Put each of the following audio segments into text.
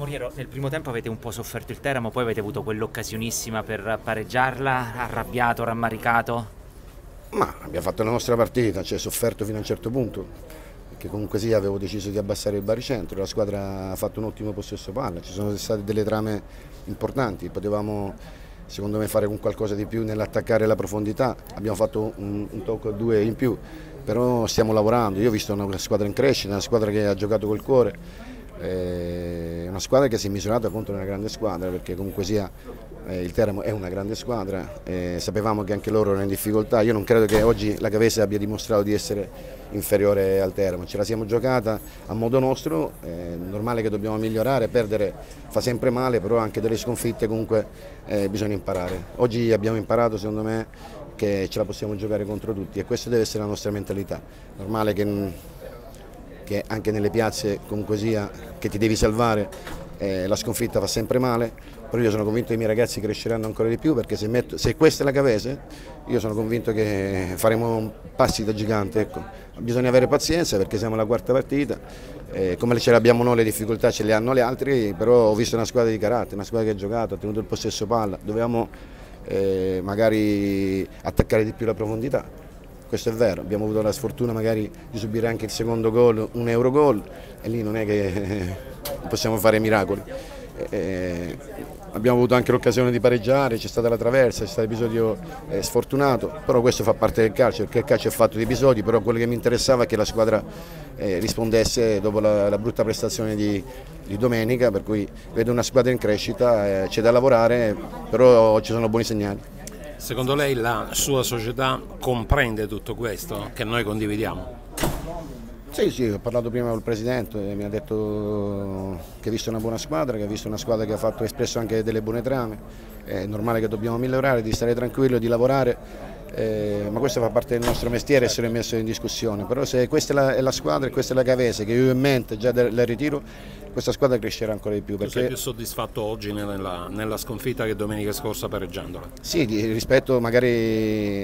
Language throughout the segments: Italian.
Moriero, nel primo tempo avete un po' sofferto il Teramo, poi avete avuto quell'occasionissima per pareggiarla, arrabbiato, rammaricato? Ma abbiamo fatto la nostra partita, cioè sofferto fino a un certo punto, perché comunque sì avevo deciso di abbassare il baricentro, la squadra ha fatto un ottimo possesso palla, ci sono state delle trame importanti, potevamo secondo me fare qualcosa di più nell'attaccare la profondità, abbiamo fatto un, un tocco o due in più, però stiamo lavorando, io ho visto una squadra in crescita, una squadra che ha giocato col cuore, una squadra che si è misurata contro una grande squadra perché comunque sia eh, il Teramo è una grande squadra, eh, sapevamo che anche loro erano in difficoltà, io non credo che oggi la Cavese abbia dimostrato di essere inferiore al Teramo, ce la siamo giocata a modo nostro, è normale che dobbiamo migliorare, perdere fa sempre male, però anche delle sconfitte comunque eh, bisogna imparare. Oggi abbiamo imparato secondo me che ce la possiamo giocare contro tutti e questa deve essere la nostra mentalità, normale che che anche nelle piazze comunque sia che ti devi salvare eh, la sconfitta fa sempre male, però io sono convinto che i miei ragazzi cresceranno ancora di più perché se, metto, se questa è la Cavese io sono convinto che faremo passi da gigante. Ecco. Bisogna avere pazienza perché siamo alla quarta partita, eh, come ce l'abbiamo noi le difficoltà ce le hanno gli altri, però ho visto una squadra di carattere, una squadra che ha giocato, ha tenuto il possesso palla, dovevamo eh, magari attaccare di più la profondità questo è vero, abbiamo avuto la sfortuna magari di subire anche il secondo gol, un euro gol e lì non è che possiamo fare miracoli. E abbiamo avuto anche l'occasione di pareggiare, c'è stata la traversa, c'è stato episodio eh, sfortunato, però questo fa parte del calcio, perché il calcio è fatto di episodi, però quello che mi interessava è che la squadra eh, rispondesse dopo la, la brutta prestazione di, di, domenica, per cui vedo una squadra in crescita, eh, c'è da lavorare, però ci sono buoni segnali. Secondo lei la sua società comprende tutto questo che noi condividiamo? Sì, sì, ho parlato prima con il Presidente, mi ha detto che ha visto una buona squadra, che ha visto una squadra che ha fatto, espresso anche delle buone trame, è normale che dobbiamo migliorare, di stare tranquillo, di lavorare, eh, ma questo fa parte del nostro mestiere essere messo in discussione, però se questa è la, è la squadra e questa è la Cavese che io ho in mente già del ritiro, questa squadra crescerà ancora di più. Perché... Tu sei più soddisfatto oggi nella, nella, sconfitta che domenica scorsa pareggiandola? Sì, rispetto magari...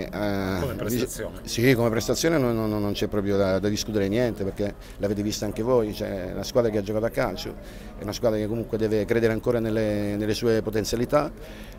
Eh, come prestazione? Sì, come prestazione non, non, non c'è proprio da, da, discutere niente perché l'avete vista anche voi, cioè, una squadra che ha giocato a calcio, è una squadra che comunque deve credere ancora nelle, nelle sue potenzialità,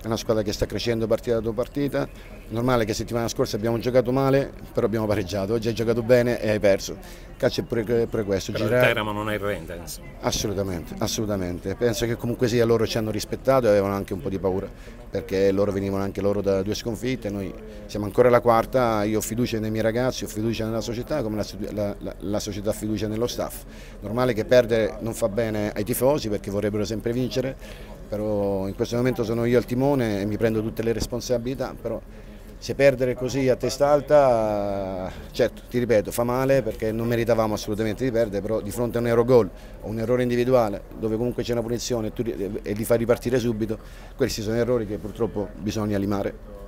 è una squadra che sta crescendo partita dopo partita, normale che settimana scorsa abbiamo giocato male, però abbiamo pareggiato, oggi hai giocato bene e hai perso. Calcio è pure, pure questo. Però Girare... il Teramo non è il rende. Assolutamente, assolutamente. Penso che comunque sia loro ci hanno rispettato e avevano anche un po' di paura, perché loro venivano anche loro da due sconfitte, noi siamo ancora alla quarta, io ho fiducia nei miei ragazzi, ho fiducia nella società, come la, la, la, la società ha fiducia nello staff. Normale che perdere non fa bene ai tifosi perché vorrebbero sempre vincere, però in questo momento sono io al timone e mi prendo tutte le responsabilità, però se perdere così a testa alta, certo, ti ripeto, fa male perché non meritavamo assolutamente di perdere, però di fronte a un errore o un errore individuale dove comunque c'è una punizione e, li fai ripartire subito, questi sono errori che purtroppo bisogna limare.